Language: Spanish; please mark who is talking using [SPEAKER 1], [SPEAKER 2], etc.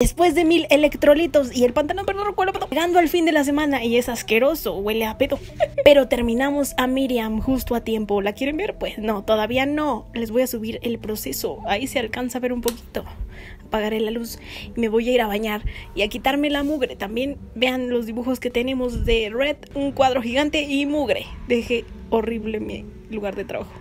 [SPEAKER 1] Después de mil electrolitos y el pantalón, perdón, recuerdo, llegando al fin de la semana y es asqueroso, huele a pedo. Pero terminamos a Miriam justo a tiempo. ¿La quieren ver? Pues no, todavía no. Les voy a subir el proceso. Ahí se alcanza a ver un poquito. Apagaré la luz y me voy a ir a bañar y a quitarme la mugre. También vean los dibujos que tenemos de Red, un cuadro gigante y mugre. Deje horrible mi lugar de trabajo.